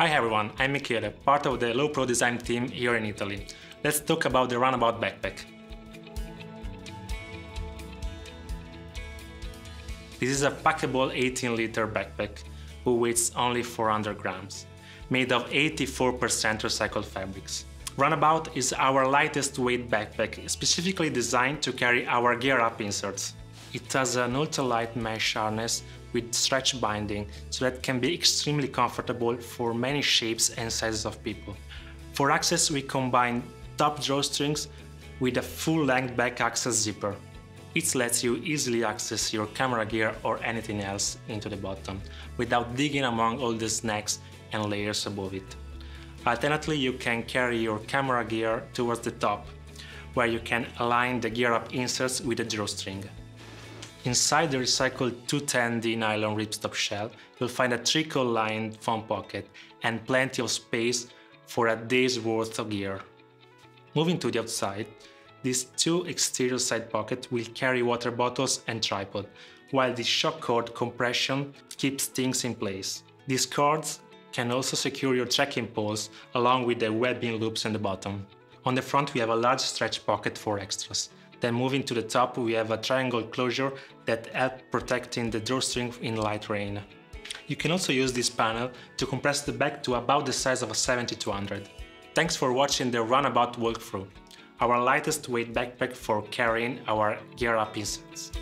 Hi everyone, I'm Michele, part of the Lowepro design team here in Italy. Let's talk about the Runabout backpack. This is a packable 18 liter backpack who weighs only 400 grams, made of 84% recycled fabrics. Runabout is our lightest weight backpack, specifically designed to carry our GearUp inserts. It has an ultralight mesh harness with stretch binding so that can be extremely comfortable for many shapes and sizes of people. For access we combine top drawstrings with a full-length back access zipper. It lets you easily access your camera gear or anything else into the bottom without digging among all the snacks and layers above it. Alternatively, you can carry your camera gear towards the top, where you can align the GearUp inserts with a drawstring. Inside the recycled 210D nylon ripstop shell, you'll find a tricot-lined foam pocket and plenty of space for a day's worth of gear. Moving to the outside, these two exterior side pockets will carry water bottles and tripod, while the shock cord compression keeps things in place. These cords can also secure your trekking poles along with the webbing loops in the bottom. On the front we have a large stretch pocket for extras. Then moving to the top we have a triangle closure that helps protecting the drawstring in light rain. You can also use this panel to compress the bag to about the size of a 7200. Thanks for watching the Runabout walkthrough, our lightest weight backpack for carrying our GearUp inserts.